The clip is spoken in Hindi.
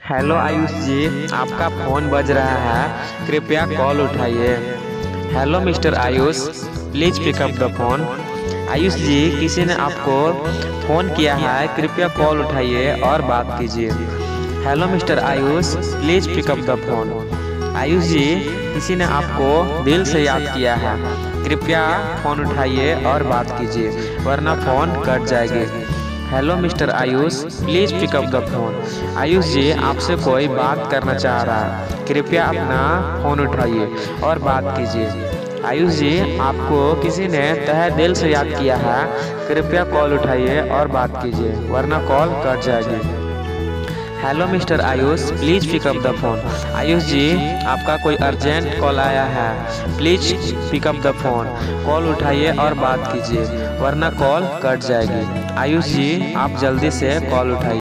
हेलो आयुष जी आपका फ़ोन बज रहा है। कृपया कॉल उठाइए। Hello mister Ayush please pick up the phone Ayush ji किसी ने आपको फ़ोन किया है कृपया कॉल उठाइए और बात कीजिए। Hello mister Ayush please pick up the phone Ayush ji किसी ने आपको दिल से याद किया है। कृपया फ़ोन उठाइए और बात कीजिए वरना फ़ोन कट जाएगी। Hello mister Ayush please pick up the phone Ayush ji आपसे कोई बात करना चाह रहा है। कृपया अपना फ़ोन उठाइए और बात कीजिए। आयुष जी आपको किसी ने तह दिल से याद किया है? कृपया कॉल उठाइए और बात कीजिए वरना कॉल कट जाएगी। Hello mister Ayush please pick up the phone Ayush ji आपका कोई अर्जेंट कॉल आया है। Please pick up the phone call उठाइए और बात कीजिए वरना कॉल कट जाएगी आयुष जी आप जल्दी से कॉल उठाइए।